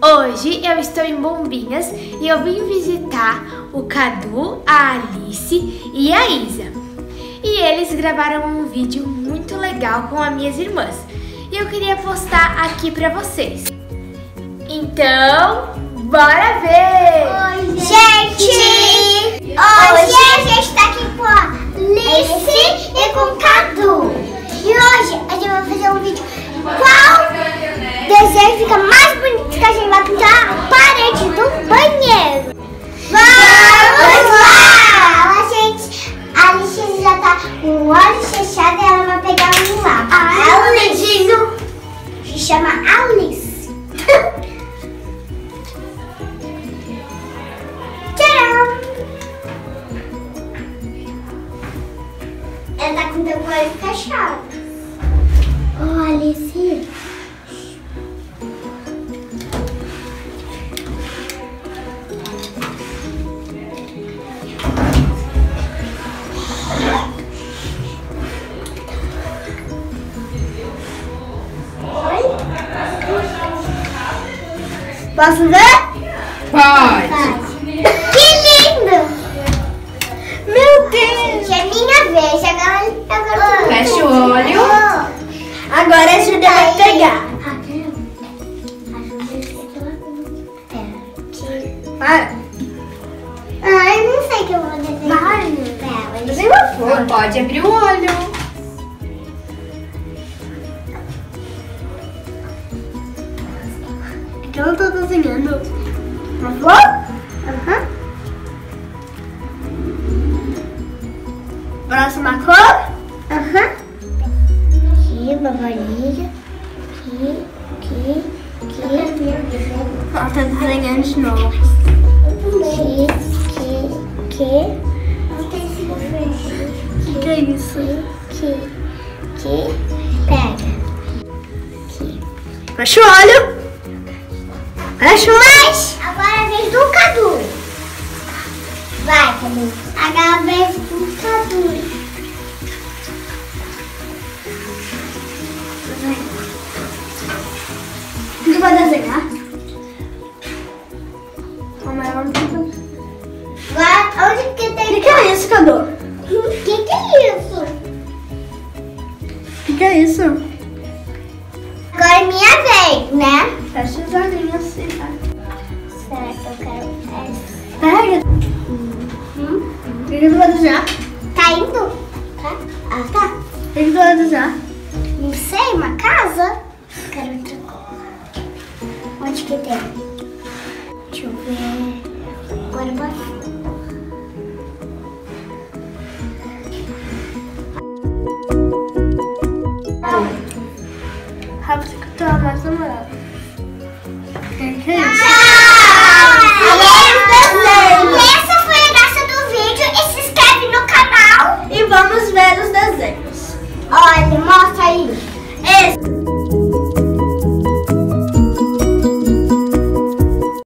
Hoje eu estou em Bombinhas e eu vim visitar o Cadu, a Alice e a Isa. E eles gravaram um vídeo muito legal com as minhas irmãs. E eu queria postar aqui pra vocês. Então, bora ver! Oi, gente! Hoje a gente tá aqui com a Alice e com com o olho fechado ela vai pegar um lápis. Ai, Alice se chama Alice. Tcharam! Ela tá com o teu olho fechado. Oh, Alice. Posso ver? Pode. Que lindo! Meu Deus! É minha vez, agora, agora Fecha o olho. Agora a Júlia vai pegar. Para! Ah, eu não sei o que eu vou desenhar. Vai, Pera, Desenha uma flor. Não pode abrir o olho. Que eu não tô desenhando. Uma flor? Aham. Próxima cor? Aham. Aqui, uma bolinha. Aqui, aqui, aqui. Ela tá desenhando de novo. Aqui, aqui, aqui. O que é isso? Aqui, aqui. Pega. Aqui. Fecha o olho. O olho. Mas agora é a vez do Cadu. Vai, Cadu. Agora é a vez do Cadu. O que vai desenhar? Como é o nome onde que O tem... que, que é isso, Cadu? O que que é isso? O que, que é isso? Agora é minha vez, né? Fecha os Desenhar? Tá indo? Tá? Ah, tá. O que, que tu vai desenhar? Não sei, uma casa? Quero outra cor. Onde que tem? Deixa eu ver. Agora uma flor. Rápido que tu é mais namorada. O que, que é isso? E essa foi a graça do vídeo. E se